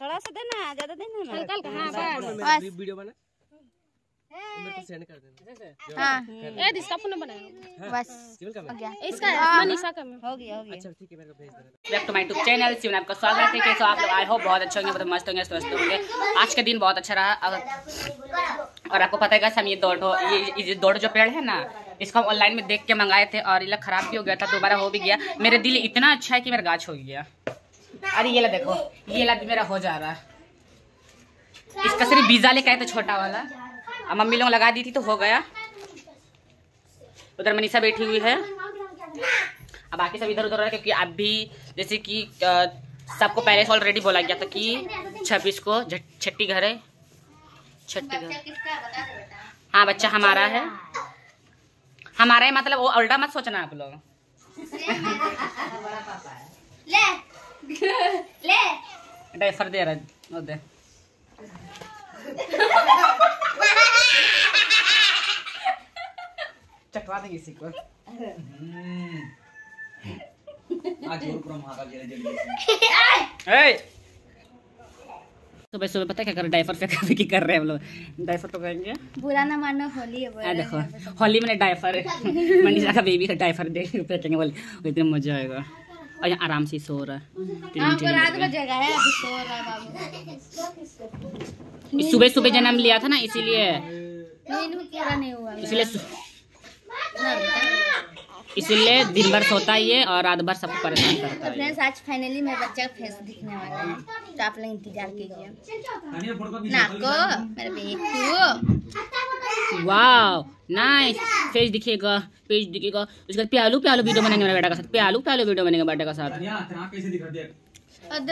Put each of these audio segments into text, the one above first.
थोड़ा सा देना ज़्यादा देना हल्का हाँ बस। वीडियो बना। मेरे को सेंड कर देना। हाँ। ए इसका फ़ोन बनाया बस। हो गया। इसका मनीषा का हो गया हो गया। अच्छा ठीक है मेरे को भेज देना। Back to my YouTube channel Shivan आपका स्वागत है। कैसे आप लोग? आई होप बहुत अच्छे होंगे बहुत मस्त होंगे स्वस्थ होंगे। आज का दिन बहुत अच्छा रहा। और, आपको पता है हम ये दौड़ ये, ये दौड़ जो पेड़ है ना इसको हम ऑनलाइन में देख के मंगाए थे और ये खराब भी हो गया था दोबारा हो भी गया। मेरे दिल इतना अच्छा है कि मेरा गाछ हो गया। अरे ये ला देखो, ये ला मेरा हो जा रहा है। इसका सिर्फ़ बीजा लेके आए थे छोटा वाला। अब मम्मी लोग लगा दी थी तो हो गया। उधर मनीषा बैठी हुई है। अब बाकी सब इधर उधर है, क्योंकि अब भी जैसे कि सबको पहले से ऑलरेडी बोला गया था कि छब्बीस को छठी घर है। छठी घर। हाँ बच्चा हमारा है। हमारा है मतलब वो उल्टा मत सोचना आप लोग। डाइफर दे रहा है वो दे चटवा दे किसी को ए! सुबह सुबह पता क्या कर डाइफर फेंका फेंकी कर रहे हैं हम लोग डाइफर तो कहेंगे बुरा ना मानो होली है आ देखो होली में डाइफर मनीषा का बेबी का डाइफर दे फेंकेंगे बोले इतना मज़ा आएगा और यहाँ आराम से सो रहा है। हाँ रात को जगह सो रहा बाबू। सुबह सुबह जन्म लिया था ना इसीलिए। इसलिए इसीलिए दिन भर सोता ही है और रात भर सबको परेशान करता है। फ्रेंड्स आज फाइनली मेरे बच्चा का फेस दिखने वाला है। तो आप लोग इंतज़ार कीजिए। नाको मेरे बेटू। वाह नाइस फेस दिखेगा पेज दिखेगा। उसके बाद प्यालू प्यालू वीडियो बनेंगे मेरे बेटा के साथ। प्यालू प्यालू वीडियो बनेंगे बेटे के साथ।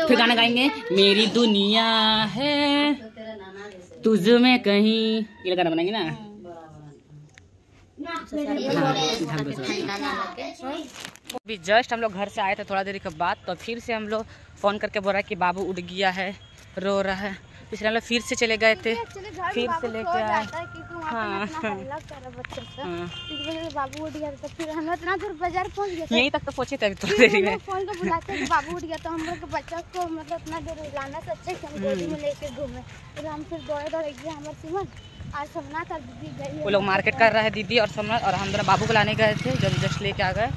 फिर गाना गाएँगे मेरी दुनिया है तुझ में कहीं ये गाना बनाएँगे ना। अभी जस्ट हम लोग घर से आए थे थोड़ा देर के बाद तो फिर से हम लोग फ़ोन करके बोल रहा है कि बाबू उठ गया है रो रहा है। हम लोग फिर से चले गए थे। फिर से लेके आए। हाँ हाँ बाबू उठ गया तो फिर हम इतना दूर बाज़ार पहुँच गए यहीं तक तो पहुँचे थे थोड़ी देरी में। फ़ोन पे बुलाते बाबू उठ गया तो हम लोग बच्चा को मतलब इतना देर लाना से अच्छा है कि हम गोदी में लेके घूमे। फिर हम फिर दौड़े दौड़े गए हमारे सिमन आज समना था दीदी गई वो लोग मार्केट कर रहा है दीदी और समर और हम दोनों बाबू को लाने गए थे जब जस्ट लेके आ गए।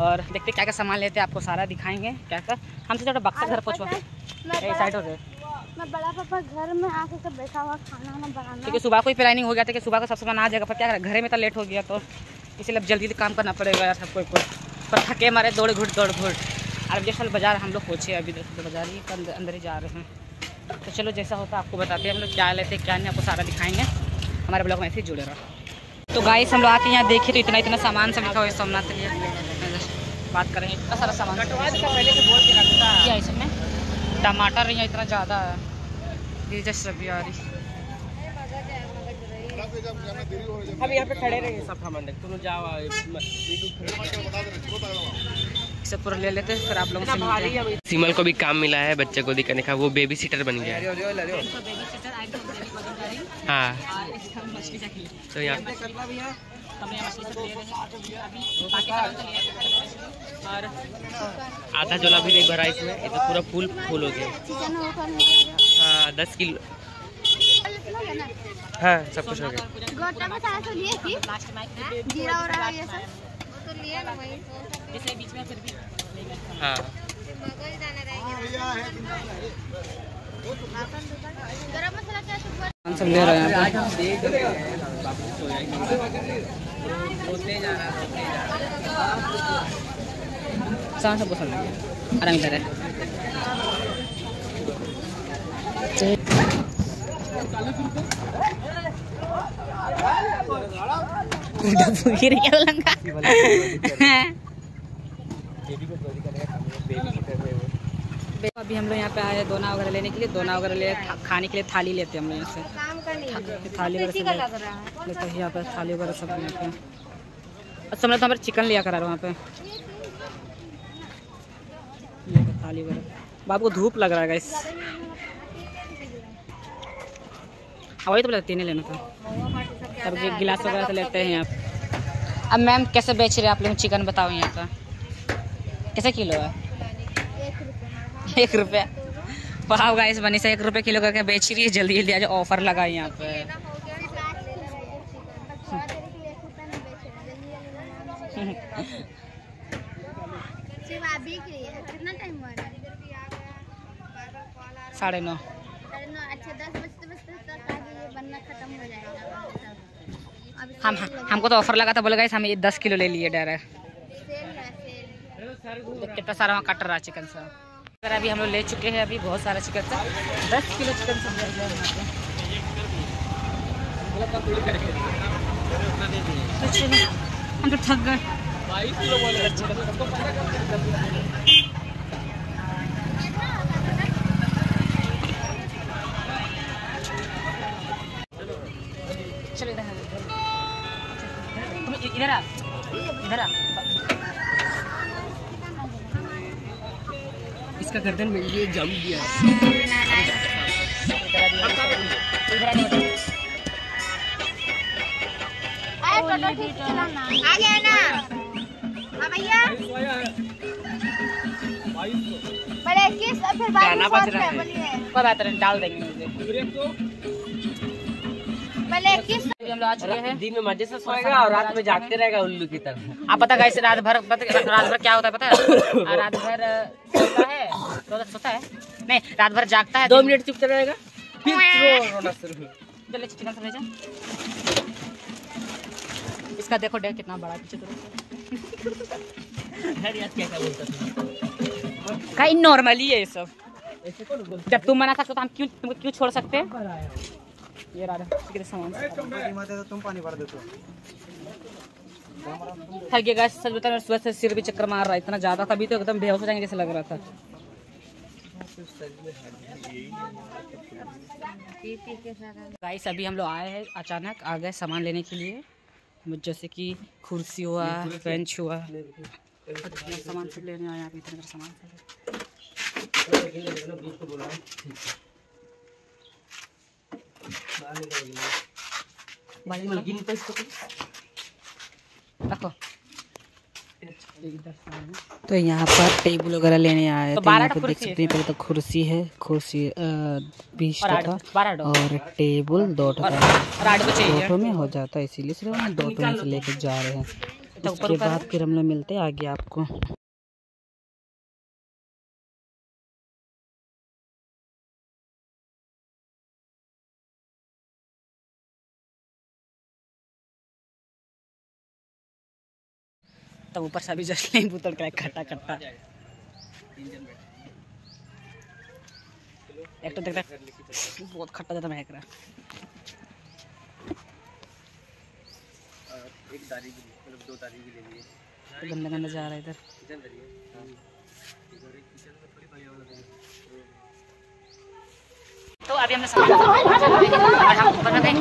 और देखते क्या क्या सामान लेते हैं आपको सारा दिखाएँगे। क्या क्या हमसे थोड़ा बक्सा घर पहुँचवा साइड हो गए मैं बड़ा पापा घर में आके सब बैठा हुआ खाना वाना बनाना। क्योंकि सुबह को ही प्लानिंग हो गया था कि सुबह को सब सामान आ जाएगा पर क्या घर में तो लेट हो गया तो इसलिए अब जल्दी काम करना पड़ेगा यार सबको को पर थके मारे दौड़ घुट दौड़ घुट। और जैसे बाज़ार हम लोग पहुँचे अभी तो बाज़ार ही अंदर अंदर ही जा रहे हैं। तो चलो जैसा होता आपको बताते हैं हम लोग क्या लेते हैं क्या नहीं आपको सारा दिखाएँगे। हमारे ब्लॉग में ऐसे ही जुड़े रहो। तो गाइस हम लोग आके यहाँ देखे तो इतना इतना सामान सब लिखा हुआ है सोमनाथ के लिए। बात करेंगे इतना सारा सामान। पहले से बोल के रखता। क्या इसमें? टमाटर यहाँ इतना ज़्यादा है। ये जस्ट आ रही। अब यहाँ पे खड़े रहेंगे सब सामान तुम जाओ सब पूरा ले लेते फिर आप लोगों से सिमल को भी काम मिला है बच्चे को दिखाने का वो बेबी सीटर बन गया हाँ। तो यहाँ और आधा झोला भी नहीं भरा इसमें। ये तो पूरा फूल फूल हो गया। हाँ दस किलो। हाँ सब कुछ हो गया। हाँ। सब ले रहे हैं सामान आराम अभी हम लोग यहाँ पे आए दोना वगैरह लेने के लिए, दोना वगैरह ले खाने के लिए थाली लेते हैं हम लोग यहाँ से। थाली वगैरह रहा लेते हैं। यहाँ पे थाली वगैरह सब लेते हैं। अच्छा मतलब तो हमारे चिकन लिया करा वहाँ पे। थाली वगैरह बाबू को धूप लग रहा है गाइस हाँ वही तो तीन लेना था। तब गिलास वगैरह तो लेते हैं यहाँ पे। अब मैम, कैसे बेच रहे हैं आप लोग? चिकन बताओ यहाँ का। कैसे किलो है? एक रुपया। वाह गाइस बनी से एक रुपए किलो करके बेच रही है। जल्दी जल्दी आज ऑफ़र लगा यहाँ पे। सिर्फ़ आप भी की है। कितना टाइम हुआ है? साढ़े नौ। अच्छा दस बजते बजते तक आगे ये बनना खत्म हो जाएगा। हम हमको तो ऑफ़र लगा था बोले गाइस हम ये दस किलो ले लिए डायरेक्ट। कितना सारा वहाँ कट रहा है चिकन सा अगर अभी हम लोग ले चुके हैं अभी बहुत सारा चिकन था दस किलो चिकन सब ले गया यहाँ पे। तो तो चलो इधर आ। तुम इधर आ। इधर आ। इसका गर्दन मिल गया जम गया। आए टोटो ठीक से चलाना। आ गया ना? भैया। पहले इक्कीस और फिर बाईस गाना बज रहा है। कोई बात नहीं डाल देंगे मुझे। पहले इक्कीस हम लोग आ चुके हैं दिन में मज़े से सोएगा और रात में जागते रहेगा उल्लू की तरह। आप पता कैसे रात भर रात भर क्या होता है पता है? रात भर सोता है सोता सोता है। नहीं रात भर जागता है दो मिनट चुप रहेगा। फिर रोना शुरू चल चिकन सब ले जा इसका देखो डेक कितना बड़ा पीछे कहीं नॉर्मली है ये सब? जब तुम मना सकते हो तो हम क्यों तुमको क्यों छोड़ सकते हैं? ये कितने सामान। तुम पानी भर देते बता सुबह से सिर भी चक्कर मार रहा है, इतना ज़्यादा था अभी तो एकदम बेहोश हो जाएँगे जैसे लग रहा था। गाइस अभी हम लोग आए हैं अचानक, आ गए सामान लेने के लिए। जैसे कि कुर्सी हुआ बेंच हुआ। सामान सब लेने आए इतने अभी इतना सामान सब भाई मतलब गिन तो इसको रखो। तो यहाँ पर टेबल वगैरह लेने आए तो यहाँ पे कुर्सी देख सकते हैं पहले तो कुर्सी है कुर्सी बीस और आठ का बारह डॉ और टेबल दो टका दो में हो जाता है इसीलिए सिर्फ़ हम दो में से लेके जा रहे हैं। तो उसके बाद फिर हम लोग मिलते हैं आगे आपको। तब ऊपर से अभी जस्ट नींबू तोड़ के खट्टा खट्टा एक तो देख रहा बहुत खट्टा ज़्यादा महक रहा एक दारी भी मतलब दो दारी भी ले लिए तो गंदा गंदा जा रहा है इधर किचन करिए इधर एक किचन में थोड़ी पर्यावरण है तो अभी हमने सामान और हम ऊपर में गए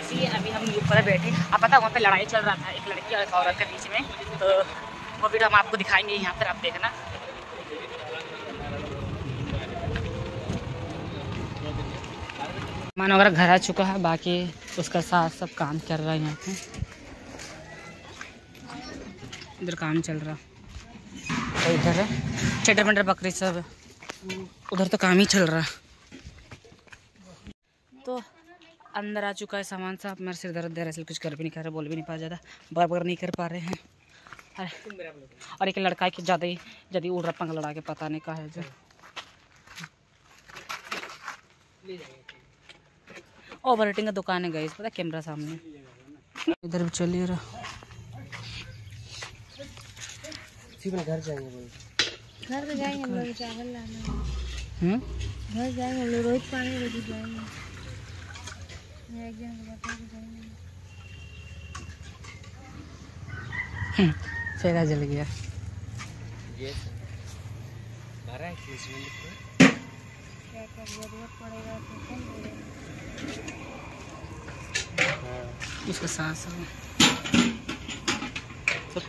इसलिए अभी हम ऊपर बैठे। अब पता वहाँ पे लड़ाई चल रहा था, एक लड़की और एक औरत के बीच में। तो वो वीडियो हम आपको दिखाएँगे यहाँ पर, आप देखना। मान वगैरह घर आ चुका है, बाकी उसका साथ सब काम कर रहा है यहाँ पे। इधर काम चल रहा। तो इधर है। चटर मटर बकरी सब। उधर तो काम ही चल रहा। तो अंदर आ चुका है सामान सब मेरे सिर दर्द दे रहा है कुछ कर भी नहीं कर रहे बोल भी नहीं पा ज़्यादा। बार बार नहीं कर पा रहे हैं। अरे और एक लड़का है ज़्यादा ही जल्दी उड़ रहा पंख लड़ा के पता नहीं कहा है जो। ओवर रेटिंग का दुकान है गई पता कैमरा सामने। इधर भी चलिए रहा। घर जाएँगे घर जाएँगे हम लोग चावल लाना। हम्म? घर जाएँगे हम लोग पानी जाएँगे। मैं एक जन को बता के जाएँगे फेरा जल गया ये है। क्या ज़रूरत पड़ेगा तो सांस सब